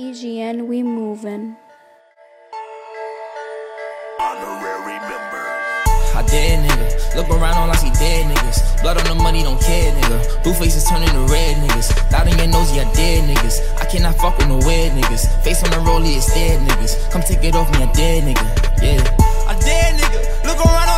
TGN, we movin'. Honorary member. I dead nigga. Look around, all I see dead niggas. Blood on the money, don't care, nigga. Blue faces turning to red niggas. Thought in your nose, yeah, dead niggas. I cannot fuck with no weird niggas. Face on the rollie, it's dead niggas. Come take it off me, a dead nigga. Yeah. I dead nigga. Look around,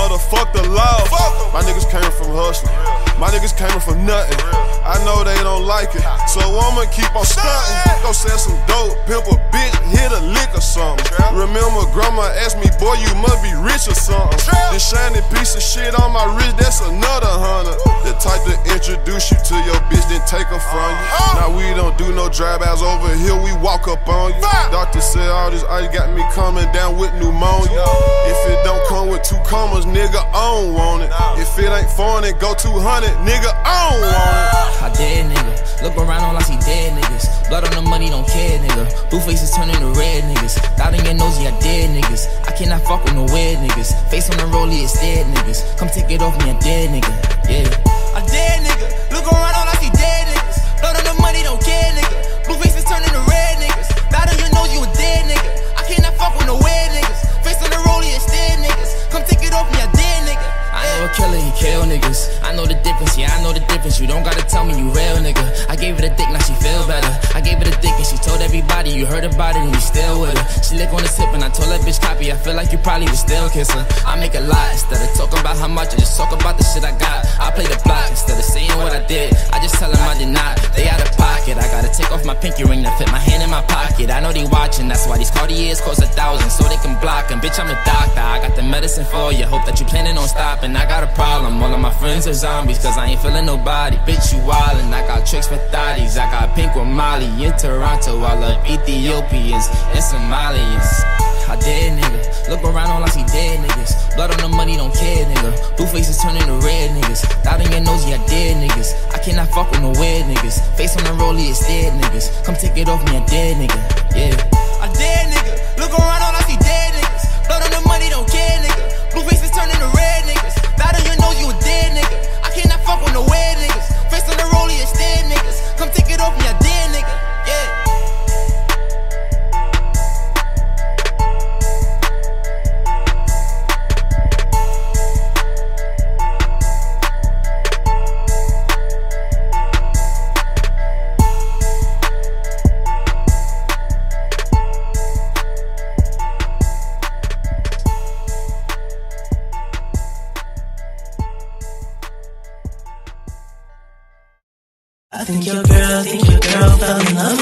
Motherfuck the law. My niggas came from hustling. My niggas came from nothing. I know they don't like it. So I'ma keep on stunting. Go sell some dope, pimp a bitch, hit a lick or something. Remember, grandma asked me, boy, you must be rich or something. This shiny piece of shit on my wrist, that's another hundred. The type to introduce you to your bitch, then take her from you. Now we don't do no drive-outs over here, we walk up on you. Doctor said all this ice got me coming down with pneumonia. If it don't come with two commas, nigga, I don't want it. If it ain't foreign, it go 200, nigga, I don't want it. I dead nigga. Look around, all I see dead niggas. Blood on the money, don't care, nigga. Blue faces turning to red niggas. Thought in your nose, yeah, dead niggas. I cannot fuck with no weird niggas. Face on the rollie, it's dead niggas. Come take it off me, a dead nigga. Yeah. You don't gotta tell me you real, nigga. I gave her the dick, now she feel better. I gave her the dick and she told everybody you heard about it and you still with her. She lick on the tip and I told that bitch copy. I feel like you probably would still kiss her. I make a lie instead of talking about how much. I just talk about the shit I got. I play the block instead of saying what I did. I just tell them I did not. They out of pocket. I gotta take off my pinky ring to fit my hand in my pocket. I know they watching, that's why these Cartiers cost a thousand so they can block them. Bitch, I'm a doctor. I got the medicine for you. Hope that you planning on stopping. I got a problem. Friends are zombies, cause I ain't feeling nobody. Bitch, you wildin'. I got tricks for thotties. I got pink with Molly in Toronto. I love Ethiopians and Somalians. I dead nigga. Look around, all I see dead niggas. Blood on the money, don't care, nigga. Blue faces turning to red niggas. Thought in your nose, yeah, dead niggas. I cannot fuck with no weird niggas. Face on the rollie, it's dead niggas. Come take it off me, a dead nigga. Yeah. I think your girl, think your girl fell in love